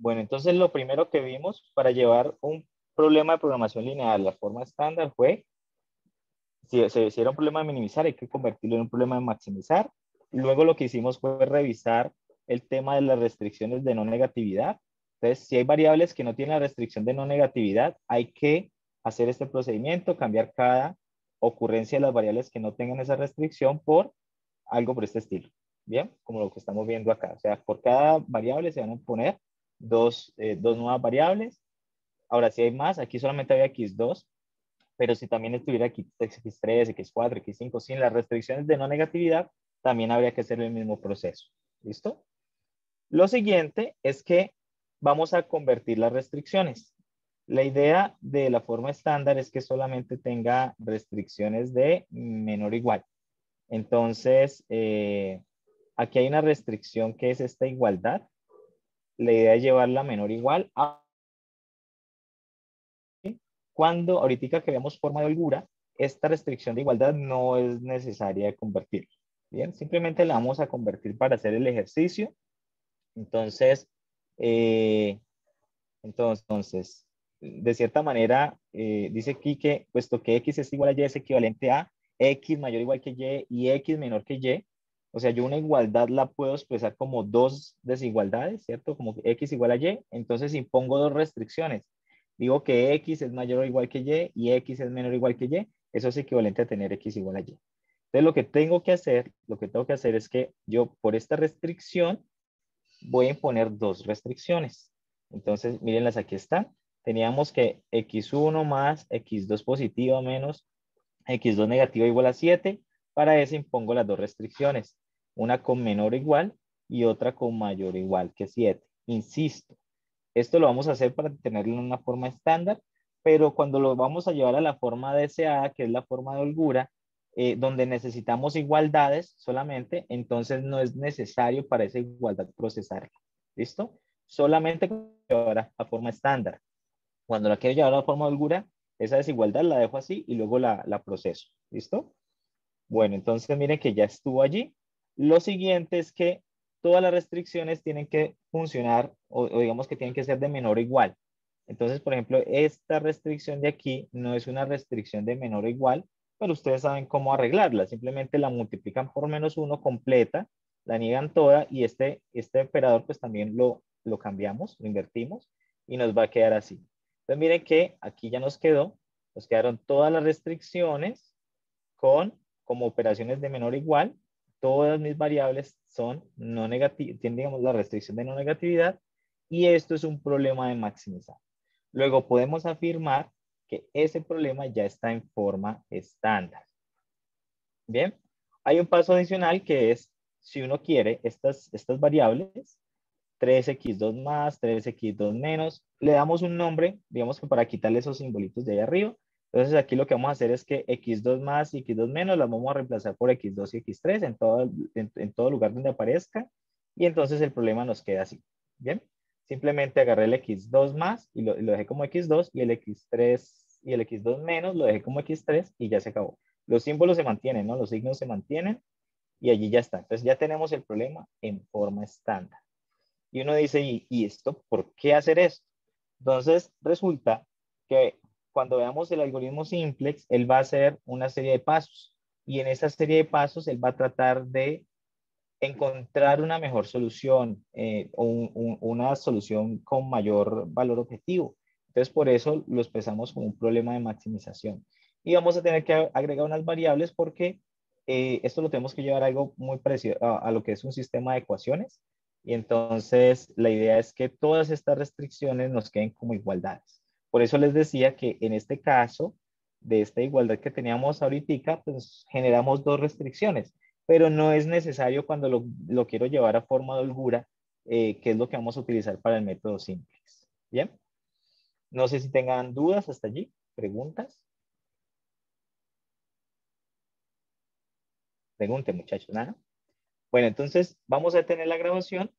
Bueno, entonces lo primero que vimos para llevar un problema de programación lineal la forma estándar fue, si, si era un problema de minimizar, hay que convertirlo en un problema de maximizar. Luego lo que hicimos fue revisar el tema de las restricciones de no negatividad. Entonces, si hay variables que no tienen la restricción de no negatividad, hay que hacer este procedimiento, cambiar cada ocurrencia de las variables que no tengan esa restricción por algo por este estilo. Bien, como lo que estamos viendo acá. O sea, por cada variable se van a poner dos, eh, dos nuevas variables. Ahora, si hay más, aquí solamente había x2, pero si también estuviera aquí x3, x4, x5, sin las restricciones de no negatividad, también habría que hacer el mismo proceso. ¿Listo? Lo siguiente es que vamos a convertir las restricciones. La idea de la forma estándar es que solamente tenga restricciones de menor o igual. Entonces, eh, aquí hay una restricción que es esta igualdad. La idea es llevarla menor igual a cuando ahorita que veamos forma de holgura, esta restricción de igualdad no es necesaria de convertir. Bien, simplemente la vamos a convertir para hacer el ejercicio. Entonces, eh, entonces, de cierta manera, eh, dice aquí que puesto que x es igual a y es equivalente a x mayor o igual que y y x menor que y, o sea, yo una igualdad la puedo expresar como dos desigualdades, ¿cierto? Como x igual a y, entonces impongo dos restricciones. Digo que x es mayor o igual que y y x es menor o igual que y, eso es equivalente a tener x igual a y. Entonces, lo que tengo que hacer, lo que tengo que hacer es que yo por esta restricción voy a imponer dos restricciones. Entonces, mírenlas, aquí están teníamos que x1 más x2 positiva menos x2 negativa igual a 7. Para eso impongo las dos restricciones, una con menor igual y otra con mayor igual que 7. Insisto, esto lo vamos a hacer para tenerlo en una forma estándar, pero cuando lo vamos a llevar a la forma deseada, que es la forma de holgura, eh, donde necesitamos igualdades solamente, entonces no es necesario para esa igualdad procesarla. ¿Listo? Solamente llevar a forma estándar. Cuando la quiero llevar a la forma de holgura, esa desigualdad la dejo así y luego la, proceso. ¿Listo? Bueno, entonces miren que ya estuvo allí. Lo siguiente es que todas las restricciones tienen que funcionar o, digamos que tienen que ser de menor o igual. Entonces, por ejemplo, esta restricción de aquí no es una restricción de menor o igual, pero ustedes saben cómo arreglarla. Simplemente la multiplican por menos uno completa, la niegan toda y este, este operador pues también lo, lo cambiamos, lo invertimos y nos va a quedar así. Entonces miren que aquí ya nos quedó, nos quedaron todas las restricciones con como operaciones de menor o igual. Todas mis variables son no negativas, tienen digamos la restricción de no negatividad y esto es un problema de maximizar. Luego podemos afirmar que ese problema ya está en forma estándar. Bien, hay un paso adicional que es si uno quiere estas, estas variables, 3x2 más, 3x2 menos. Le damos un nombre, digamos que para quitarle esos simbolitos de ahí arriba. Entonces aquí lo que vamos a hacer es que x2 más y x2 menos las vamos a reemplazar por x2 y x3 en todo, en, todo lugar donde aparezca. Y entonces el problema nos queda así. Bien, simplemente agarré el x2 más y lo, lo dejé como x2 y el x3 y el x2 menos lo dejé como x3 y ya se acabó. Los símbolos se mantienen, ¿no? Los signos se mantienen y allí ya está. Entonces ya tenemos el problema en forma estándar. Y uno dice, ¿y, esto por qué hacer esto? Entonces, resulta que cuando veamos el algoritmo simplex, él va a hacer una serie de pasos. Y en esa serie de pasos, él va a tratar de encontrar una mejor solución eh, o una solución con mayor valor objetivo. Entonces, por eso lo expresamos como un problema de maximización. Y vamos a tener que agregar unas variables porque eh, esto lo tenemos que llevar a algo muy parecido a, lo que es un sistema de ecuaciones. Y entonces la idea es que todas estas restricciones nos queden como igualdades. Por eso les decía que en este caso, de esta igualdad que teníamos ahorita, pues generamos dos restricciones, pero no es necesario cuando lo, quiero llevar a forma de holgura, eh, que es lo que vamos a utilizar para el método simplex. Bien. No sé si tengan dudas hasta allí, preguntas. Pregunte, muchachos, nada. Bueno, entonces vamos a tener la grabación